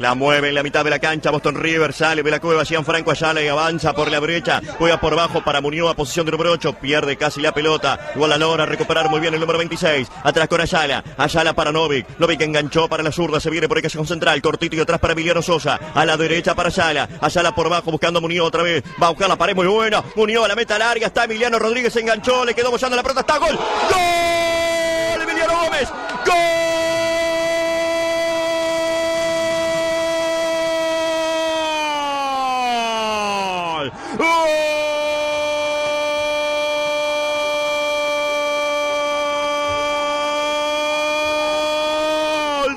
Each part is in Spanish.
La mueve en la mitad de la cancha. Boston River sale de la cueva. Franco Ayala y avanza por la brecha. Juega por bajo para Muñoz a posición de número 8. Pierde casi la pelota. Igual la logra recuperar muy bien el número 26. Atrás con Ayala. Ayala para Novik. Novik enganchó para la zurda. Se viene por el central. Cortito y atrás para Emiliano Sosa. A la derecha para Ayala. Ayala por bajo buscando a Muñoz otra vez. Va a buscar la pared muy buena. Muñoz a la meta larga. Está Emiliano Rodríguez. enganchó. Le quedó bollando la pelota. Está gol. ¡Gol! Emiliano Gómez. ¡Gol!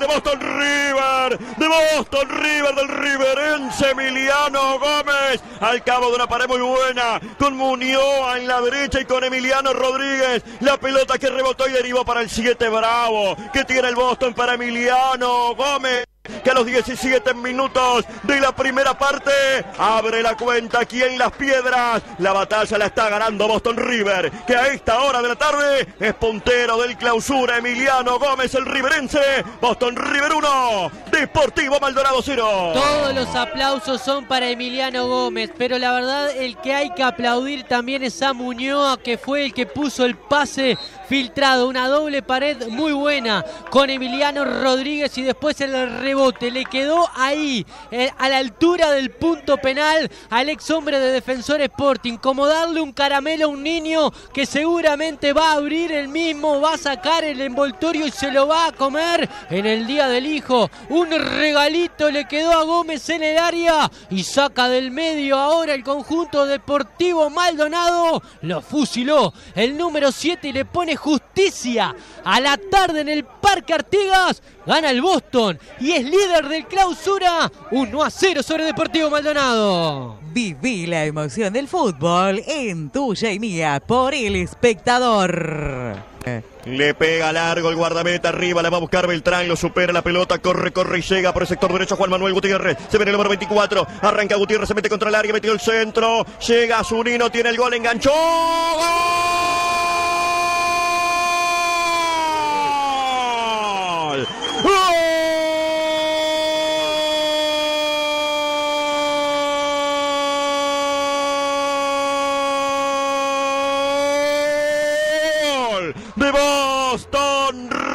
De Boston River, de Boston River, del Riverense Emiliano Gómez, al cabo de una pared muy buena, con Muñoz en la derecha y con Emiliano Rodríguez, la pelota que rebotó y derivó para el 7 Bravo, que tiene el Boston para Emiliano Gómez que a los 17 minutos de la primera parte abre la cuenta aquí en Las Piedras. La batalla la está ganando Boston River, que a esta hora de la tarde es puntero del clausura Emiliano Gómez, el riverense. Boston River 1, Deportivo Maldonado 0. Todos los aplausos son para Emiliano Gómez, pero la verdad el que hay que aplaudir también es a Muñoz, que fue el que puso el pase filtrado, una doble pared muy buena con Emiliano Rodríguez y después el rebote. Le quedó ahí, eh, a la altura del punto penal, al ex hombre de Defensor Sporting. Como darle un caramelo a un niño que seguramente va a abrir el mismo, va a sacar el envoltorio y se lo va a comer en el día del hijo. Un regalito le quedó a Gómez en el área y saca del medio ahora el conjunto deportivo Maldonado. Lo fusiló el número 7 y le pone justicia a la tarde en el Parque Artigas. Gana el Boston y es líder del clausura 1 a 0 sobre Deportivo Maldonado. Viví la emoción del fútbol en tuya y mía por el espectador. Le pega largo el guardameta arriba, le va a buscar Beltrán, lo supera la pelota, corre, corre y llega por el sector derecho Juan Manuel Gutiérrez. Se viene el número 24, arranca Gutiérrez, se mete contra el área, metió el centro, llega Zunino, tiene el gol, enganchó. Boston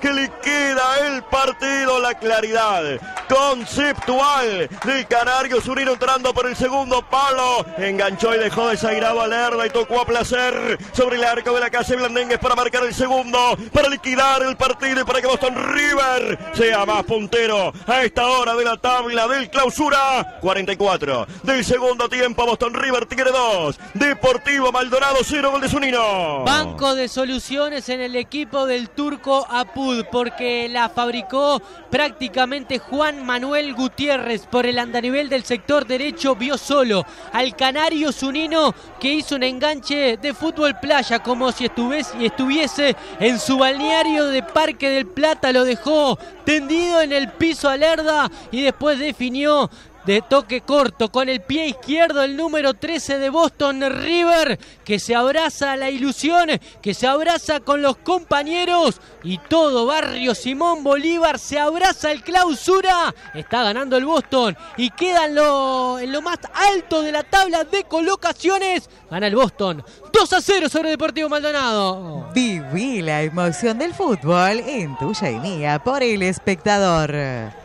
Que liquida el partido, la claridad. Conceptual del Canario Zurino entrando por el segundo palo, enganchó y dejó desairado a Lerda y tocó a placer. Sobre el arco de la calle Blandengues para marcar el segundo, para liquidar el partido y para que Boston River sea más puntero a esta hora de la tabla del clausura. 44 del segundo tiempo Boston River tiene 2 Deportivo Maldonado 0 gol de Zunino Banco de soluciones en el equipo del turco Apud porque la fabricó prácticamente Juan Manuel Gutiérrez por el andanivel del sector derecho vio solo al canario Zunino que hizo un enganche de fútbol playa como si estuviese en su balneario de Parque del Plata. Lo dejó tendido en el piso alerda y después definió de toque corto con el pie izquierdo el número 13 de Boston River que se abraza a la ilusión, que se abraza con los compañeros y todo barrio Simón Bolívar se abraza al clausura. Está ganando el Boston y queda en lo, en lo más alto de la tabla de colocaciones. Gana el Boston 2 a 0 sobre Deportivo Maldonado. Viví la emoción del fútbol en tuya y mía por el espectador.